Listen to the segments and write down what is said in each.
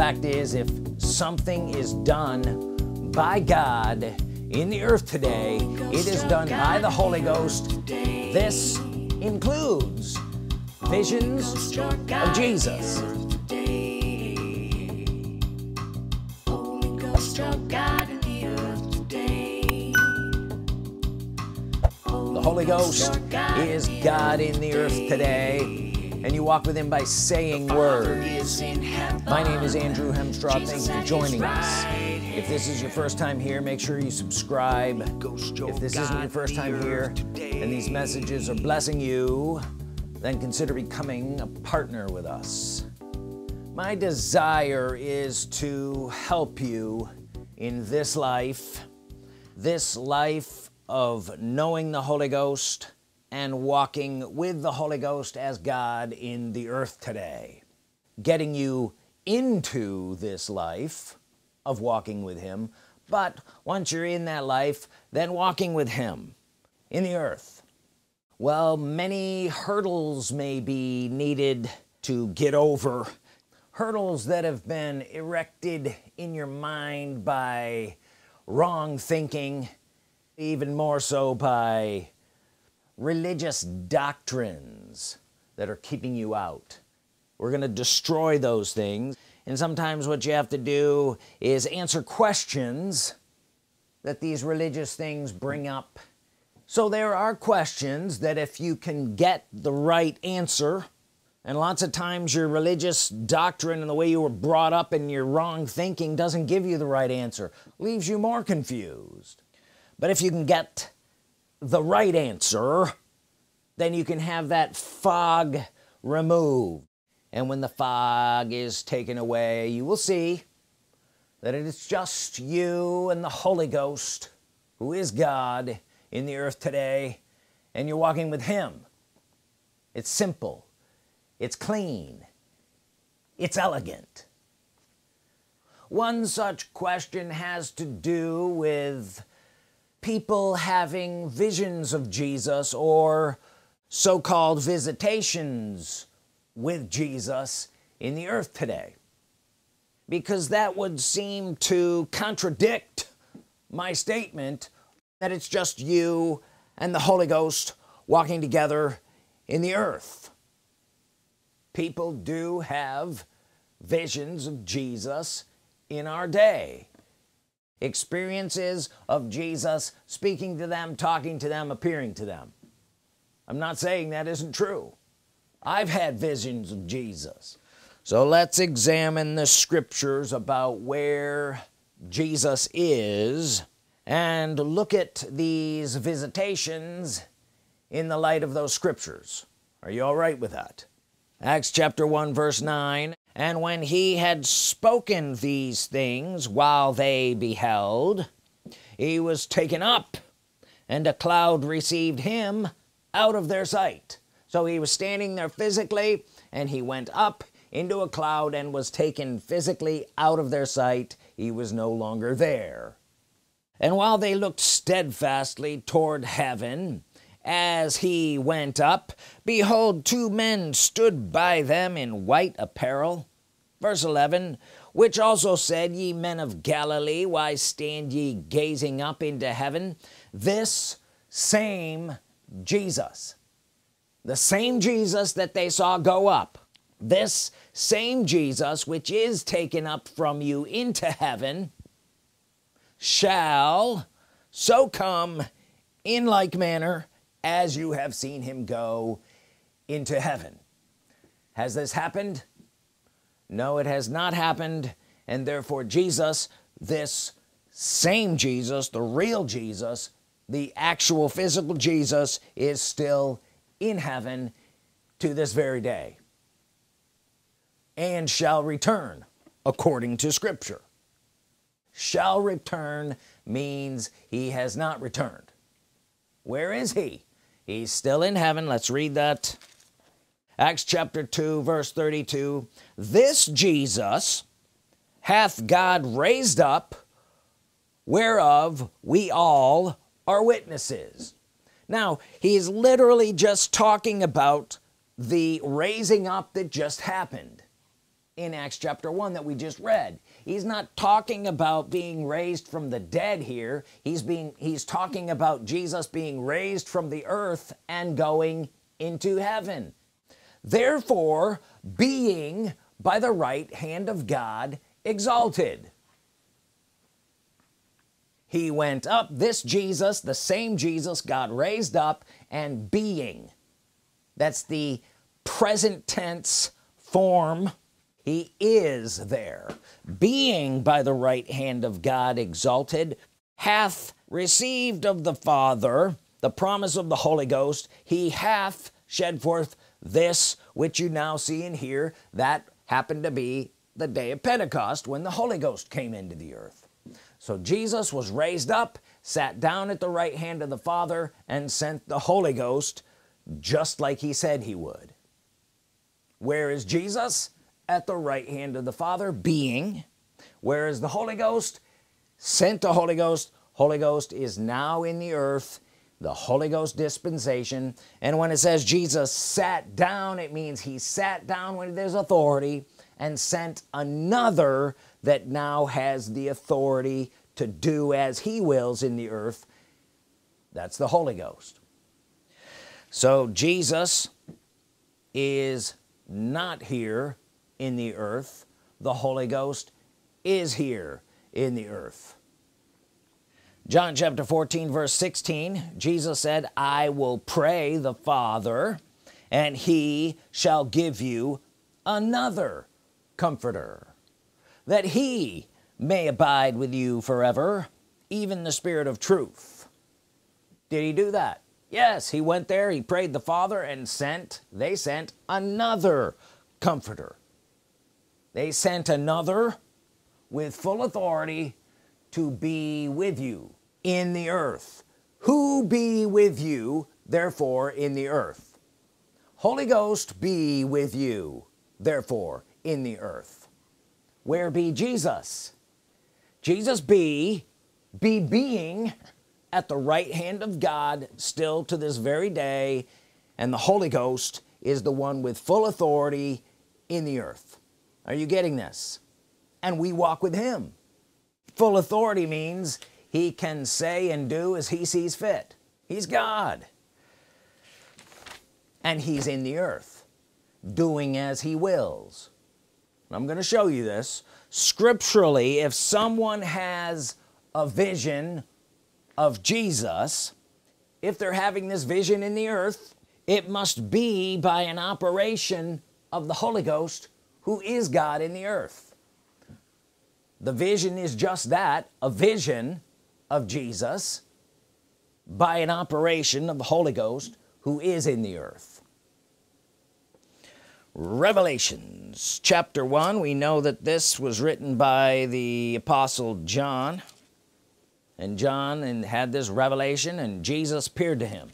fact is if something is done by God in the earth today it is done by the Holy Ghost. This includes visions of Jesus. The Holy Ghost is God in the earth today and you walk with him by saying words. my name is Andrew Hemstrought thank you for joining us. if this is your first time here make sure you subscribe. If this isn't your first time here and these messages are blessing you then consider becoming a partner with us. My desire is to help you in this life this life of knowing the Holy Ghost and walking with the Holy Ghost as God in the earth today getting you into this life of walking with him. But once you're in that life then walking with him in the earth. Well many hurdles may be needed to get over. Hurdles that have been erected in your mind by wrong thinking even more so by religious doctrines that are keeping you out. We're gonna destroy those things. And sometimes what you have to do is answer questions that these religious things bring up. So there are questions that if you can get the right answer and lots of times your religious doctrine and the way you were brought up and your wrong thinking doesn't give you the right answer leaves you more confused. But if you can get the right answer then you can have that fog removed. And when the fog is taken away you will see that it is just you and the Holy Ghost who is God in the earth today and you're walking with him. It's simple. It's clean. It's elegant. One such question has to do with people having visions of Jesus or so-called visitations with Jesus in the earth today. Because that would seem to contradict my statement that it's just you and the Holy Ghost walking together in the earth. People do have visions of Jesus in our day experiences of Jesus speaking to them talking to them appearing to them. I'm not saying that isn't true. I've had visions of Jesus. So let's examine the scriptures about where Jesus is and look at these visitations in the light of those scriptures. Are you all right with that? Acts chapter 1 verse 9 and when he had spoken these things while they beheld he was taken up and a cloud received him out of their sight. So he was standing there physically and he went up into a cloud and was taken physically out of their sight. He was no longer there. And while they looked steadfastly toward heaven as he went up behold two men stood by them in white apparel. Verse 11 which also said ye men of Galilee why stand ye gazing up into heaven? This same Jesus the same Jesus that they saw go up this same Jesus which is taken up from you into heaven shall so come in like manner as you have seen him go into heaven. Has this happened? No it has not happened. And therefore Jesus this same Jesus the real Jesus the actual physical Jesus is still in heaven to this very day and shall return according to Scripture. Shall return means he has not returned. Where is he he's still in heaven. Let's read that. Acts chapter 2 verse 32 this Jesus hath God raised up whereof we all are witnesses. Now he's literally just talking about the raising up that just happened in Acts chapter 1 that we just read. He's not talking about being raised from the dead here. He's being he's talking about Jesus being raised from the earth and going into heaven. Therefore being by the right hand of God exalted. He went up this Jesus the same Jesus God raised up and being. That's the present tense form he is there being by the right hand of God exalted hath received of the Father the promise of the Holy Ghost. He hath shed forth this which you now see and hear. That happened to be the day of Pentecost when the Holy Ghost came into the earth. So Jesus was raised up sat down at the right hand of the Father and sent the Holy Ghost just like he said he would. Where is Jesus at the right hand of the Father being where is the Holy Ghost? Sent the Holy Ghost. Holy Ghost is now in the earth the Holy Ghost dispensation. And when it says Jesus sat down it means he sat down when there's authority and sent another that now has the authority to do as he wills in the earth. That's the Holy Ghost. So Jesus is not here in the earth. The Holy Ghost is here in the earth. John chapter 14 verse 16 Jesus said I will pray the Father and he shall give you another comforter that he may abide with you forever even the Spirit of truth. Did he do that? Yes he went there he prayed the Father and sent they sent another comforter they sent another with full authority to be with you in the earth. Who be with you therefore in the earth? Holy Ghost be with you therefore in the earth. Where be Jesus? Jesus be be being at the right hand of God still to this very day and the Holy Ghost is the one with full authority in the earth are you getting this? And we walk with him. Full authority means he can say and do as he sees fit. He's God. And he's in the earth doing as he wills. I'm gonna show you this. Scripturally if someone has a vision of Jesus if they're having this vision in the earth it must be by an operation of the Holy Ghost who is God in the earth. The vision is just that a vision of Jesus by an operation of the Holy Ghost who is in the earth. Revelations chapter 1 we know that this was written by the apostle John. And John and had this revelation and Jesus appeared to him.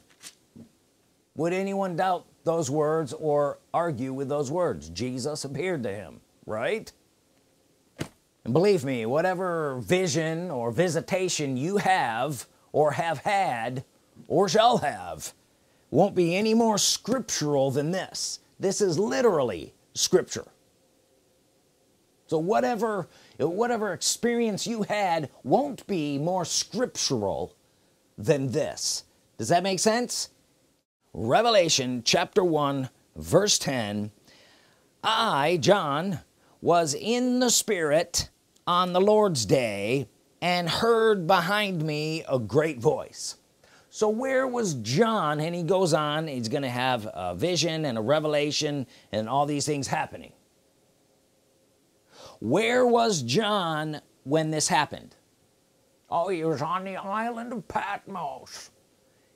Would anyone doubt those words or argue with those words. Jesus appeared to him right? And believe me whatever vision or visitation you have or have had or shall have won't be any more scriptural than this. This is literally scripture. So whatever whatever experience you had won't be more scriptural than this. Does that make sense Revelation chapter 1 verse 10 I John was in the Spirit on the Lord's day and heard behind me a great voice. So where was John? And he goes on he's gonna have a vision and a revelation and all these things happening. Where was John when this happened? Oh he was on the island of Patmos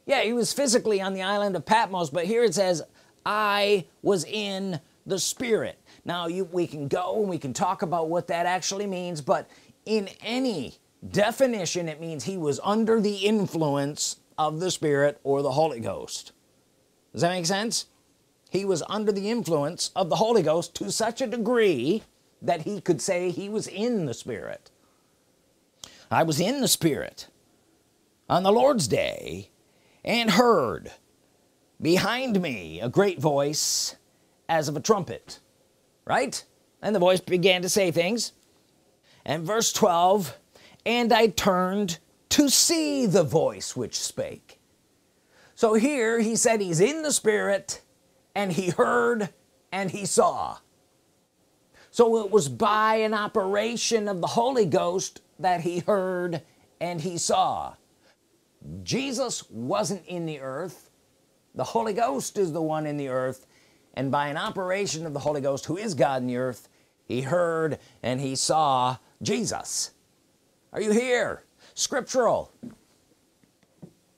yeah he was physically on the island of Patmos but here it says I was in the Spirit. Now you we can go and we can talk about what that actually means but in any definition it means he was under the influence of the Spirit or the Holy Ghost. Does that make sense? He was under the influence of the Holy Ghost to such a degree that he could say he was in the Spirit. I was in the Spirit on the Lord's day and heard behind me a great voice as of a trumpet right? And the voice began to say things. And verse 12 and I turned to see the voice which spake. So here he said he's in the spirit and he heard and he saw. So it was by an operation of the Holy Ghost that he heard and he saw Jesus wasn't in the earth. The Holy Ghost is the one in the earth. And by an operation of the Holy Ghost who is God in the earth he heard and he saw Jesus. Are you here? Scriptural.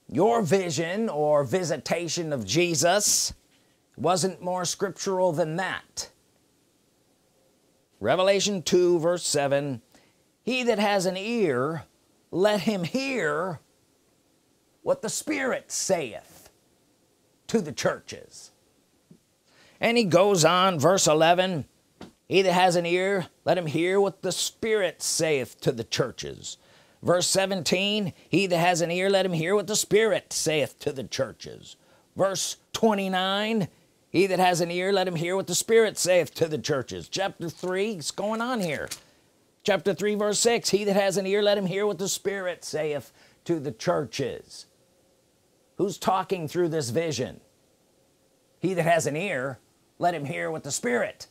Your vision or visitation of Jesus wasn't more scriptural than that. Revelation 2 verse 7 he that has an ear let him hear what the Spirit saith to the churches. And he goes on verse 11 he that has an ear let him hear what the Spirit saith to the churches. Verse 17 he that has an ear let him hear what the Spirit saith to the churches. Verse 29 he that has an ear let him hear what the Spirit saith to the churches. Chapter 3 is going on here. Chapter 3 verse 6 he that has an ear let him hear what the Spirit saith to the churches who's talking through this vision. He that has an ear let him hear what the Spirit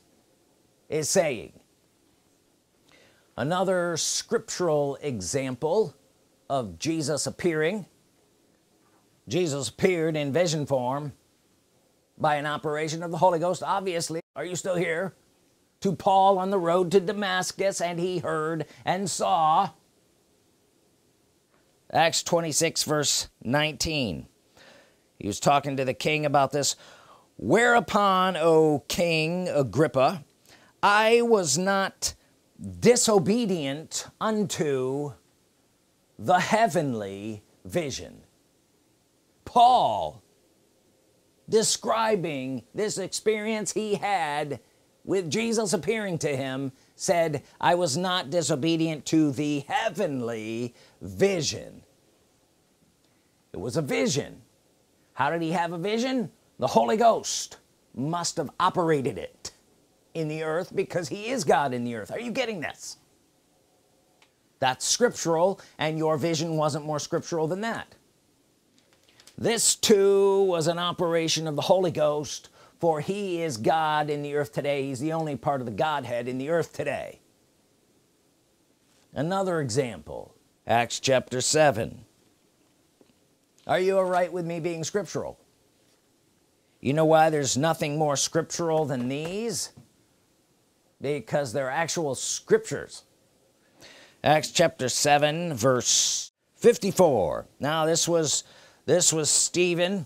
is saying. Another scriptural example of Jesus appearing. Jesus appeared in vision form by an operation of the Holy Ghost obviously. Are you still here? To Paul on the road to Damascus and he heard and saw. Acts 26 verse 19 he was talking to the king about this. Whereupon O King Agrippa I was not disobedient unto the heavenly vision. Paul describing this experience he had with Jesus appearing to him said I was not disobedient to the heavenly vision. It was a vision how did he have a vision? The Holy Ghost must have operated it in the earth because he is God in the earth. Are you getting this? That's scriptural and your vision wasn't more scriptural than that. This too was an operation of the Holy Ghost for he is God in the earth today. He's the only part of the Godhead in the earth today. Another example Acts chapter 7 are you all right with me being scriptural? You know why there's nothing more scriptural than these? Because they're actual scriptures. Acts chapter 7 verse 54 now this was this was Stephen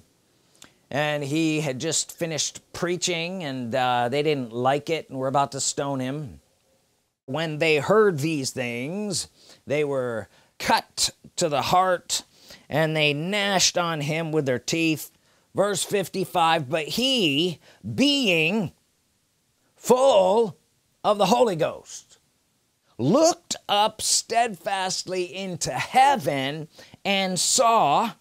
and he had just finished preaching and uh, they didn't like it and were about to stone him. When they heard these things they were cut to the heart and they gnashed on him with their teeth. Verse 55 but he being full of the Holy Ghost looked up steadfastly into heaven and saw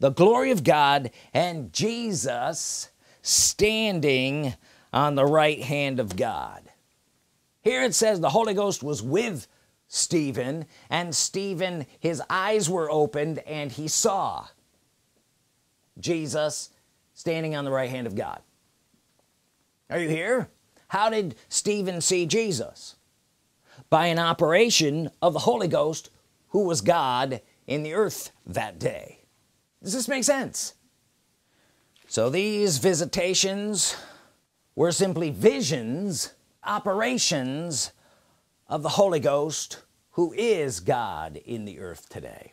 the glory of God and Jesus standing on the right hand of God. Here it says the Holy Ghost was with Stephen and Stephen his eyes were opened and he saw Jesus standing on the right hand of God. Are you here? How did Stephen see Jesus? By an operation of the Holy Ghost who was God in the earth that day. Does this make sense? So these visitations were simply visions operations of the Holy Ghost who is God in the earth today.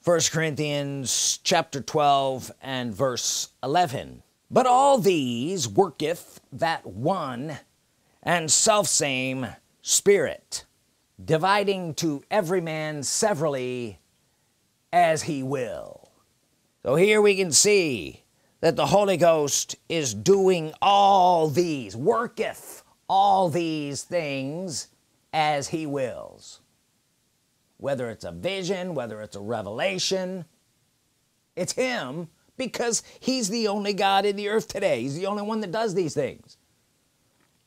First Corinthians chapter 12 and verse 11 but all these worketh that one and selfsame spirit dividing to every man severally as he will. So here we can see that the Holy Ghost is doing all these worketh all these things as he wills. Whether it's a vision whether it's a revelation it's him because he's the only God in the earth today. He's the only one that does these things.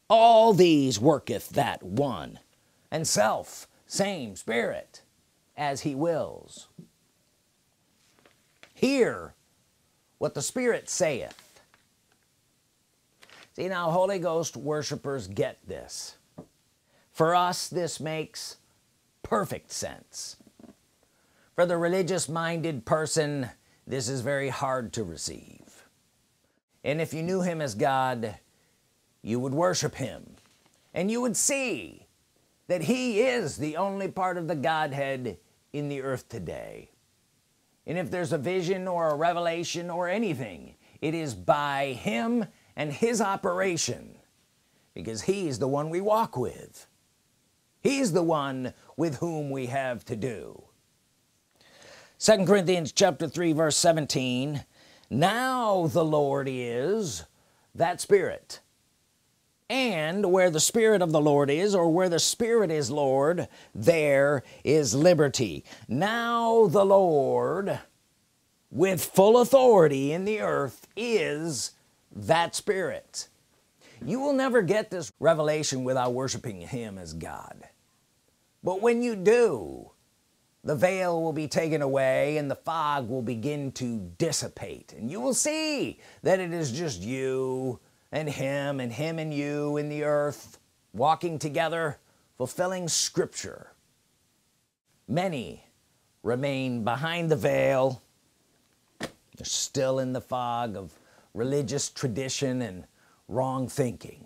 All these worketh that one and self same spirit as he wills. Hear what the Spirit saith see now Holy Ghost worshipers get this. For us this makes perfect sense. For the religious minded person this is very hard to receive. And if you knew him as God you would worship him. And you would see that he is the only part of the Godhead in the earth today. And if there's a vision or a revelation or anything it is by him and his operation because he's the one we walk with. He's the one with whom we have to do. Second Corinthians chapter 3 verse 17 now the Lord is that spirit and where the Spirit of the Lord is or where the Spirit is Lord there is liberty. Now the Lord with full authority in the earth is that Spirit. You will never get this revelation without worshiping him as God. But when you do the veil will be taken away and the fog will begin to dissipate. And you will see that it is just you and him and him and you in the earth walking together fulfilling scripture. Many remain behind the veil. They're still in the fog of religious tradition and wrong thinking.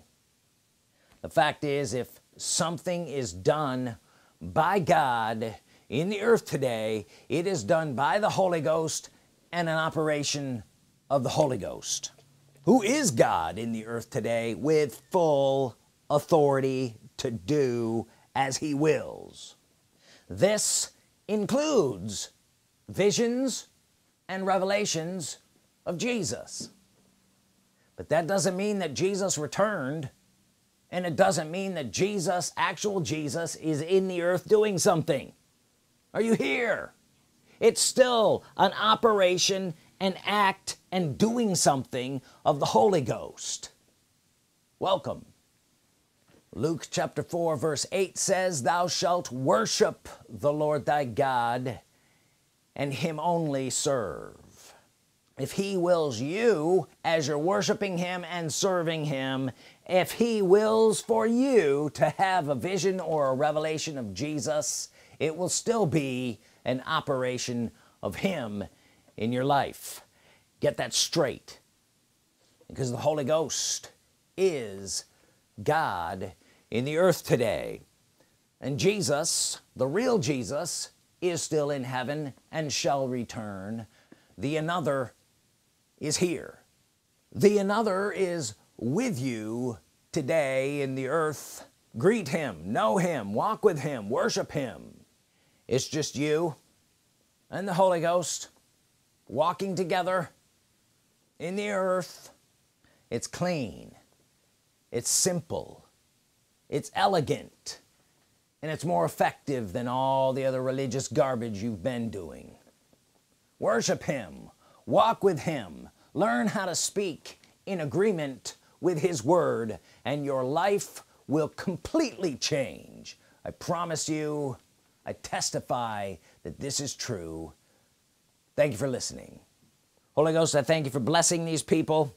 The fact is if something is done by God in the earth today it is done by the Holy Ghost and an operation of the Holy Ghost who is God in the earth today with full authority to do as he wills. This includes visions and revelations of Jesus but that doesn't mean that Jesus returned and it doesn't mean that Jesus actual Jesus is in the earth doing something. Are you here? It's still an operation an act and doing something of the Holy Ghost. Welcome. Luke chapter 4 verse 8 says thou shalt worship the Lord thy God and him only serve if he wills you as you're worshiping him and serving him if he wills for you to have a vision or a revelation of Jesus it will still be an operation of him in your life. Get that straight. Because the Holy Ghost is God in the earth today. And Jesus the real Jesus is still in heaven and shall return the another is here. The another is with you today in the earth. Greet him know him walk with him worship him. It's just you and the Holy Ghost walking together in the earth. It's clean. It's simple. It's elegant. And it's more effective than all the other religious garbage you've been doing. Worship him walk with him. Learn how to speak in agreement with his word and your life will completely change. I promise you I testify that this is true. Thank you for listening. Holy Ghost I thank you for blessing these people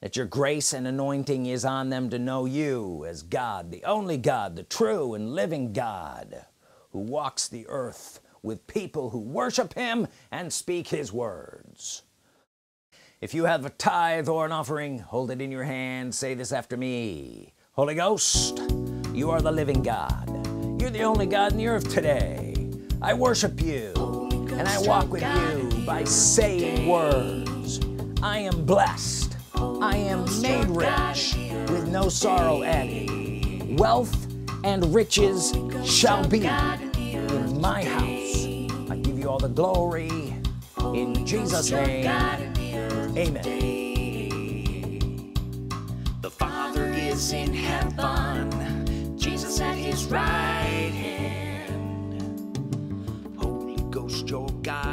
that your grace and anointing is on them to know you as God the only God the true and living God who walks the earth with people who worship him and speak his words. If you have a tithe or an offering hold it in your hand. Say this after me. Holy Ghost you are the living God. You're the only God in the earth today. I worship you and I walk with you by saying words. I am blessed. I am made rich with no sorrow added. Wealth and riches shall be my house. I give you all the glory in Jesus name. Amen. The Father is in heaven, Jesus at his right hand. Holy Ghost, your God